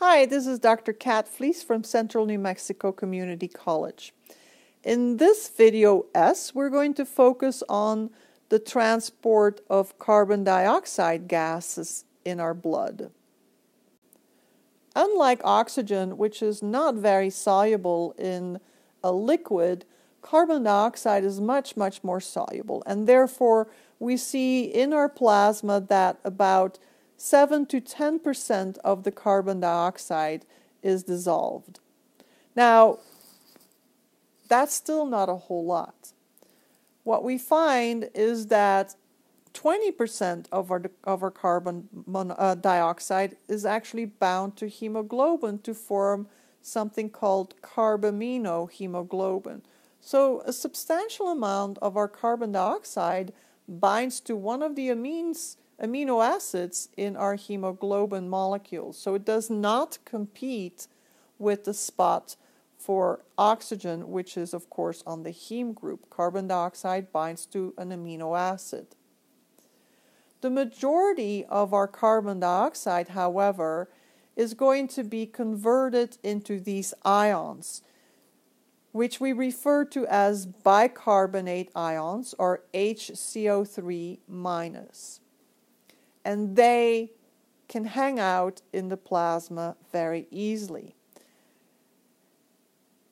Hi, this is Dr. Kat Flies from Central New Mexico Community College. In this video S, we're going to focus on the transport of carbon dioxide gases in our blood. Unlike oxygen, which is not very soluble in a liquid, carbon dioxide is much, much more soluble, and therefore we see in our plasma that about 7 to 10% of the carbon dioxide is dissolved. Now, that's still not a whole lot. What we find is that 20% of our, of our carbon mon- uh, dioxide is actually bound to hemoglobin to form something called carbaminohemoglobin. So, a substantial amount of our carbon dioxide binds to one of the amines amino acids in our hemoglobin molecules. So it does not compete with the spot for oxygen, which is, of course, on the heme group. Carbon dioxide binds to an amino acid. The majority of our carbon dioxide, however, is going to be converted into these ions, which we refer to as bicarbonate ions or HCO3 minus and they can hang out in the plasma very easily.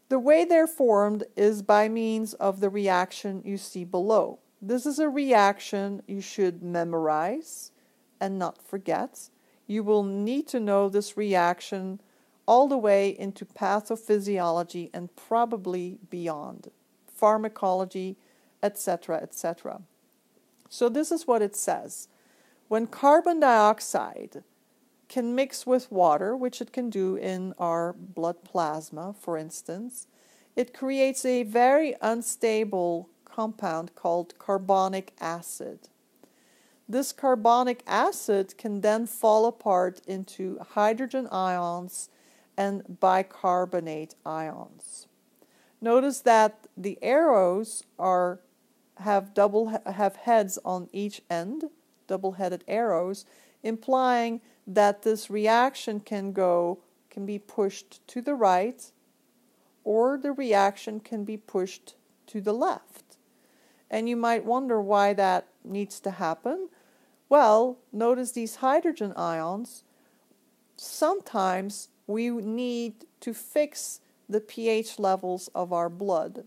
The way they're formed is by means of the reaction you see below. This is a reaction you should memorize and not forget. You will need to know this reaction all the way into pathophysiology and probably beyond, pharmacology, etc., etc. So, this is what it says when carbon dioxide can mix with water, which it can do in our blood plasma, for instance, it creates a very unstable compound called carbonic acid. This carbonic acid can then fall apart into hydrogen ions and bicarbonate ions. Notice that the arrows are have double have heads on each end double headed arrows, implying that this reaction can go, can be pushed to the right, or the reaction can be pushed to the left. And you might wonder why that needs to happen. Well, notice these hydrogen ions. Sometimes we need to fix the pH levels of our blood.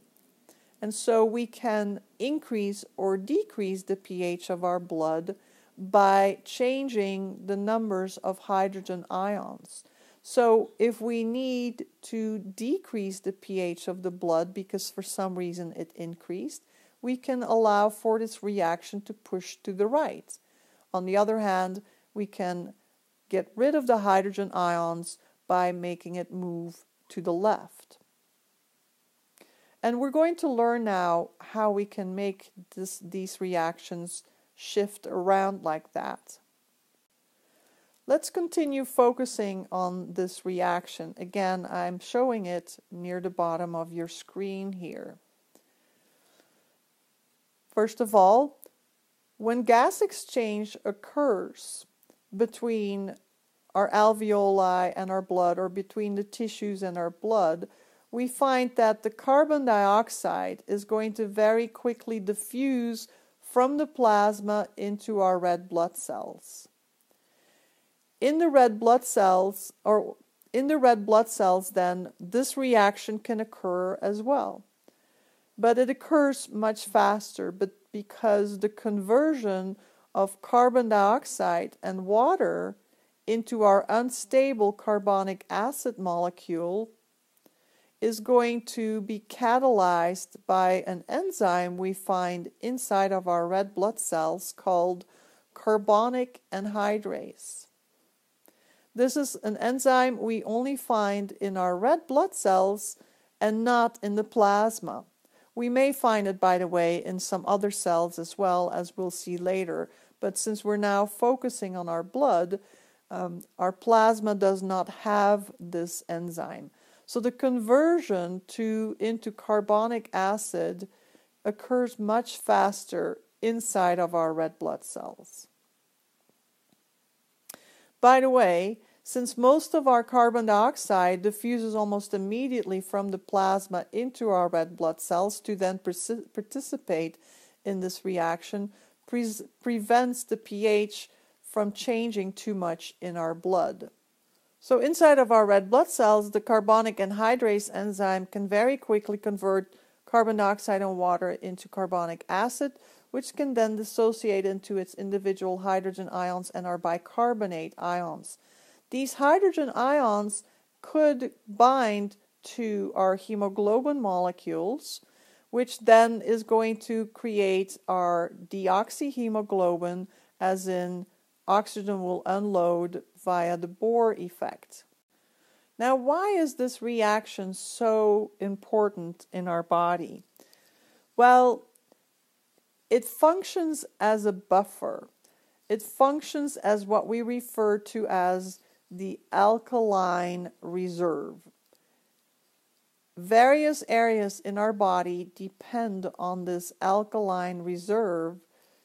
And so we can increase or decrease the pH of our blood by changing the numbers of hydrogen ions. So, if we need to decrease the pH of the blood because for some reason it increased, we can allow for this reaction to push to the right. On the other hand, we can get rid of the hydrogen ions by making it move to the left. And we're going to learn now how we can make this, these reactions shift around like that. Let's continue focusing on this reaction. Again, I'm showing it near the bottom of your screen here. First of all, when gas exchange occurs between our alveoli and our blood, or between the tissues and our blood, we find that the carbon dioxide is going to very quickly diffuse from the plasma into our red blood cells. In the red blood cells, or in the red blood cells, then this reaction can occur as well. But it occurs much faster but because the conversion of carbon dioxide and water into our unstable carbonic acid molecule is going to be catalyzed by an enzyme we find inside of our red blood cells called carbonic anhydrase. This is an enzyme we only find in our red blood cells and not in the plasma. We may find it, by the way, in some other cells as well, as we'll see later. But since we're now focusing on our blood, um, our plasma does not have this enzyme. So the conversion to into carbonic acid occurs much faster inside of our red blood cells. By the way, Since most of our carbon dioxide diffuses almost immediately from the plasma into our red blood cells to then participate in this reaction, pre- prevents the pH from changing too much in our blood. So, inside of our red blood cells, the carbonic anhydrase enzyme can very quickly convert carbon dioxide and water into carbonic acid, which can then dissociate into its individual hydrogen ions and our bicarbonate ions. These hydrogen ions could bind to our hemoglobin molecules, which then is going to create our deoxyhemoglobin, as in oxygen will unload via the Bohr effect. Now, why is this reaction so important in our body? Well, it functions as a buffer. It functions as what we refer to as the alkaline reserve. Various areas in our body depend on this alkaline reserve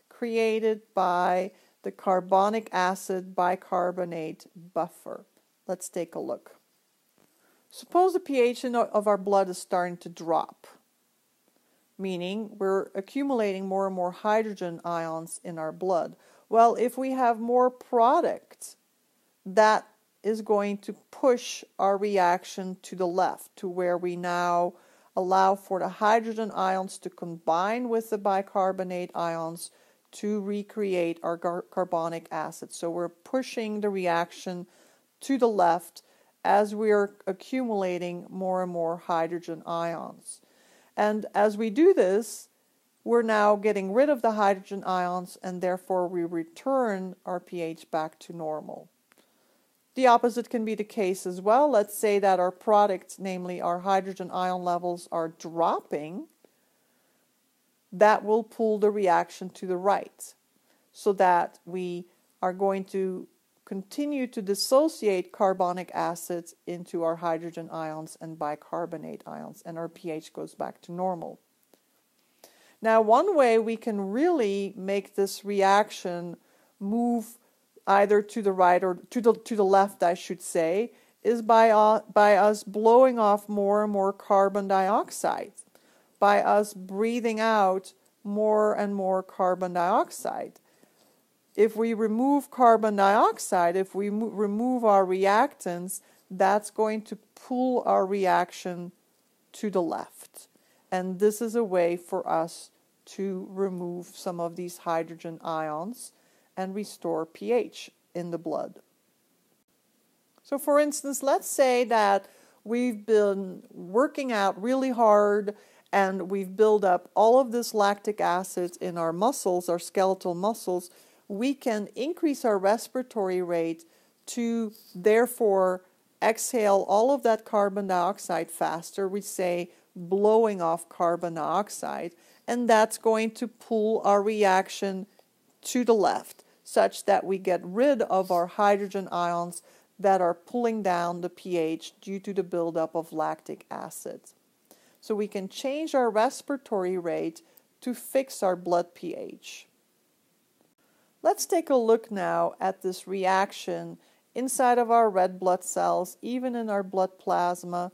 created by the carbonic acid bicarbonate buffer. Let's take a look. Suppose the pH of our blood is starting to drop, meaning we're accumulating more and more hydrogen ions in our blood. Well, if we have more product, that is going to push our reaction to the left to where we now allow for the hydrogen ions to combine with the bicarbonate ions to recreate our gar- carbonic acid. So we're pushing the reaction to the left as we are accumulating more and more hydrogen ions. And as we do this, we're now getting rid of the hydrogen ions and therefore we return our pH back to normal. The opposite can be the case as well. Let's say that our products, namely our hydrogen ion levels, are dropping. That will pull the reaction to the right so that we are going to continue to dissociate carbonic acids into our hydrogen ions and bicarbonate ions, and our pH goes back to normal. Now, one way we can really make this reaction move either to the right or to the to the left, I should say, is by uh, by us blowing off more and more carbon dioxide, by us breathing out more and more carbon dioxide. If we remove carbon dioxide, if we mo- remove our reactants, that's going to pull our reaction to the left. And this is a way for us to remove some of these hydrogen ions and restore pH in the blood. So, for instance, let's say that we've been working out really hard and we've built up all of this lactic acid in our muscles, our skeletal muscles. We can increase our respiratory rate to therefore exhale all of that carbon dioxide faster. We say blowing off carbon dioxide, and that's going to pull our reaction to the left such that we get rid of our hydrogen ions that are pulling down the pH due to the buildup of lactic acid. So we can change our respiratory rate to fix our blood pH. Let's take a look now at this reaction inside of our red blood cells, even in our blood plasma.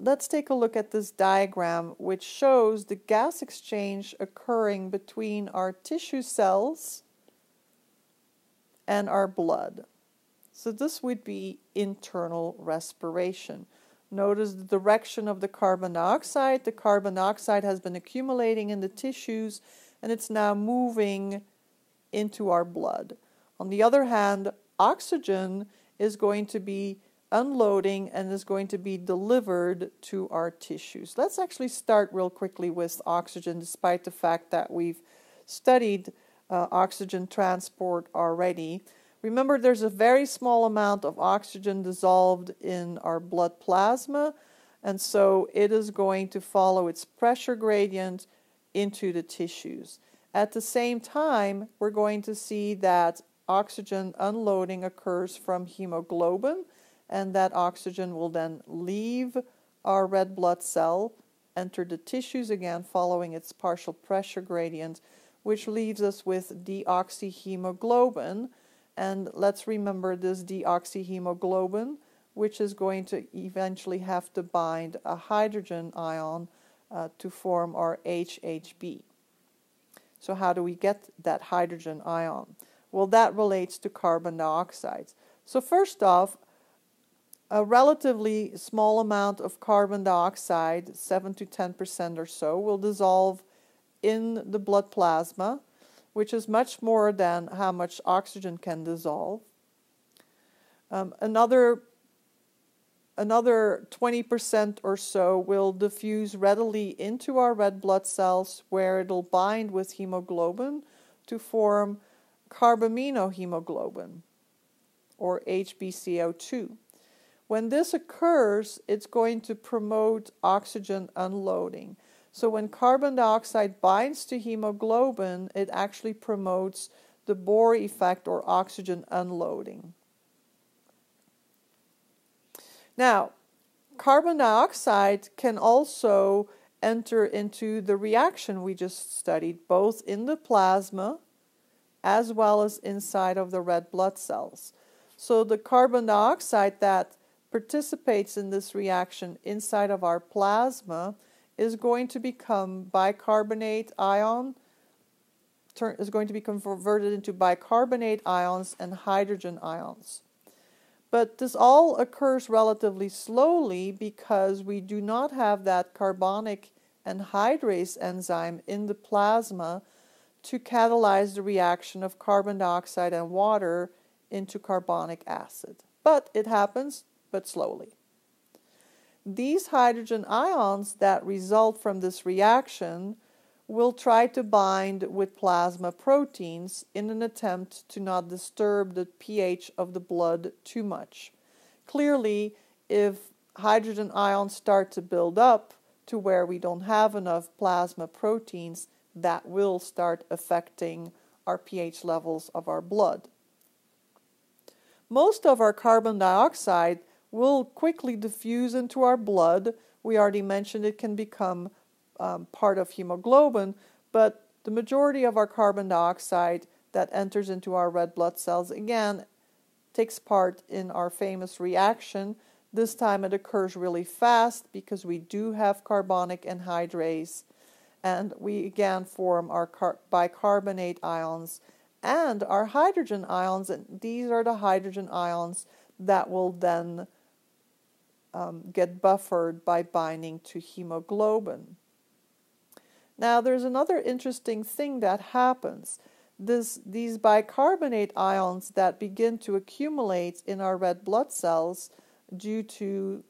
Let's take a look at this diagram, which shows the gas exchange occurring between our tissue cells and our blood. So this would be internal respiration. Notice the direction of the carbon dioxide. The carbon dioxide has been accumulating in the tissues and it's now moving into our blood. On the other hand, oxygen is going to be unloading and is going to be delivered to our tissues. Let's actually start real quickly with oxygen, despite the fact that we've studied uh, oxygen transport already. Remember, there's a very small amount of oxygen dissolved in our blood plasma, and so it is going to follow its pressure gradient into the tissues. At the same time, we're going to see that oxygen unloading occurs from hemoglobin, and that oxygen will then leave our red blood cell, enter the tissues again, following its partial pressure gradient which leaves us with deoxyhemoglobin. And let's remember this deoxyhemoglobin, which is going to eventually have to bind a hydrogen ion uh, to form our HHB. So, how do we get that hydrogen ion? Well, that relates to carbon dioxide. So, first off, a relatively small amount of carbon dioxide, 7 to 10% or so, will dissolve in the blood plasma, which is much more than how much oxygen can dissolve. Um, another another 20% or so will diffuse readily into our red blood cells where it'll bind with hemoglobin to form carbaminohemoglobin or HbCO2. When this occurs, it's going to promote oxygen unloading. So when carbon dioxide binds to hemoglobin, it actually promotes the Bohr effect or oxygen unloading. Now, carbon dioxide can also enter into the reaction we just studied, both in the plasma as well as inside of the red blood cells. So the carbon dioxide that participates in this reaction inside of our plasma is going to become bicarbonate ion turn, is going to be converted into bicarbonate ions and hydrogen ions. But this all occurs relatively slowly because we do not have that carbonic anhydrase enzyme in the plasma to catalyze the reaction of carbon dioxide and water into carbonic acid. But it happens but slowly. These hydrogen ions that result from this reaction will try to bind with plasma proteins in an attempt to not disturb the pH of the blood too much. Clearly, if hydrogen ions start to build up to where we don't have enough plasma proteins, that will start affecting our pH levels of our blood. Most of our carbon dioxide will quickly diffuse into our blood. We already mentioned it can become um, part of hemoglobin, but the majority of our carbon dioxide that enters into our red blood cells again takes part in our famous reaction. This time it occurs really fast because we do have carbonic anhydrase and we again form our car- bicarbonate ions and our hydrogen ions and these are the hydrogen ions that will then um, get buffered by binding to hemoglobin. Now, there's another interesting thing that happens. This, these bicarbonate ions that begin to accumulate in our red blood cells due to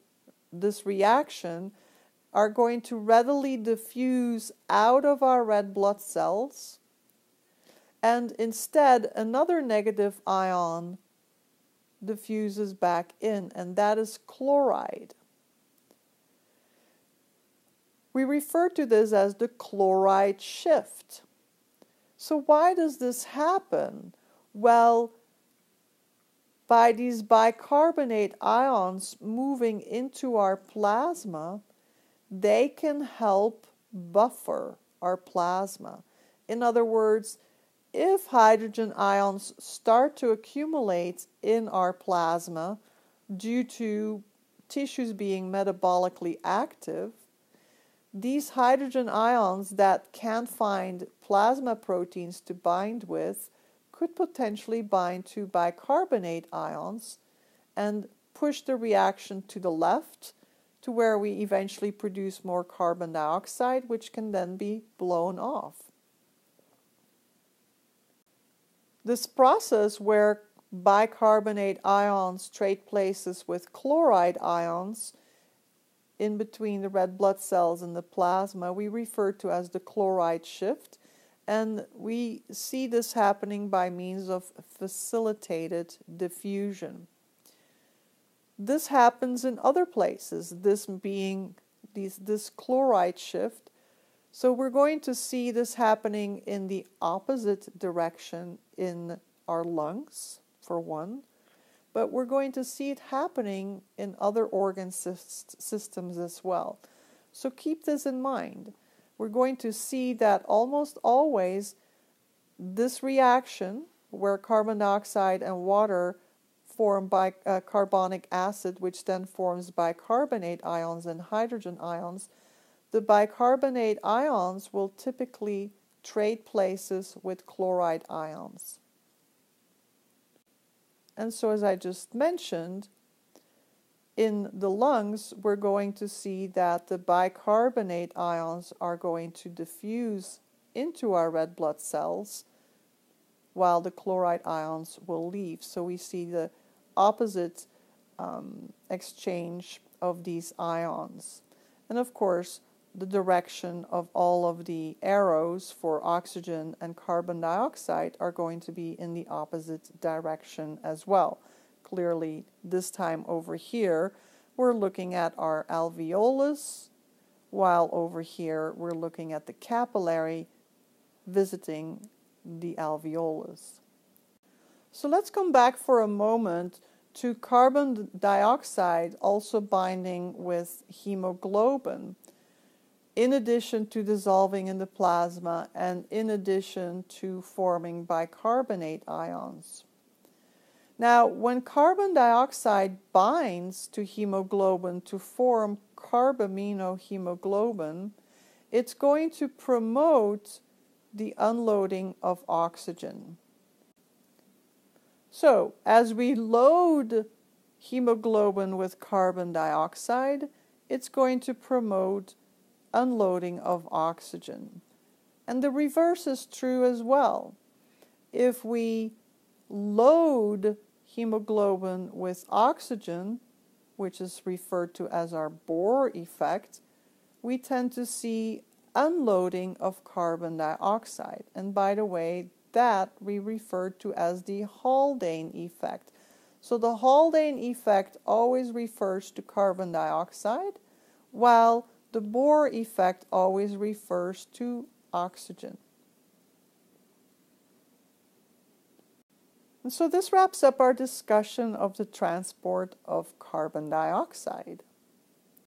this reaction are going to readily diffuse out of our red blood cells, and instead, another negative ion diffuses back in, and that is chloride. We refer to this as the chloride shift. So, why does this happen? Well, by these bicarbonate ions moving into our plasma, they can help buffer our plasma. In other words, if hydrogen ions start to accumulate in our plasma due to tissues being metabolically active, these hydrogen ions that can't find plasma proteins to bind with could potentially bind to bicarbonate ions and push the reaction to the left to where we eventually produce more carbon dioxide, which can then be blown off. This process where bicarbonate ions trade places with chloride ions in between the red blood cells and the plasma, we refer to as the chloride shift. And we see this happening by means of facilitated diffusion. This happens in other places, this being these, this chloride shift so we're going to see this happening in the opposite direction in our lungs, for one, but we're going to see it happening in other organ systems as well. So keep this in mind. We're going to see that almost always this reaction where carbon dioxide and water form by uh, carbonic acid, which then forms bicarbonate ions and hydrogen ions, the bicarbonate ions will typically trade places with chloride ions. And so, as I just mentioned, in the lungs, we're going to see that the bicarbonate ions are going to diffuse into our red blood cells while the chloride ions will leave. So we see the opposite um, exchange of these ions. And of course, the direction of all of the arrows for oxygen and carbon dioxide are going to be in the opposite direction as well. Clearly, this time over here, we're looking at our alveolus, while over here we're looking at the capillary visiting the alveolus. So let's come back for a moment to carbon dioxide also binding with hemoglobin in addition to dissolving in the plasma and in addition to forming bicarbonate ions. Now, when carbon dioxide binds to hemoglobin to form carbaminohemoglobin, it's going to promote the unloading of oxygen. So, as we load hemoglobin with carbon dioxide, it's going to promote unloading of oxygen. And the reverse is true as well. If we load hemoglobin with oxygen, which is referred to as our Bohr effect, we tend to see unloading of carbon dioxide. And by the way, that we refer to as the Haldane effect. So the Haldane effect always refers to carbon dioxide, while the Bohr effect always refers to oxygen. And so this wraps up our discussion of the transport of carbon dioxide.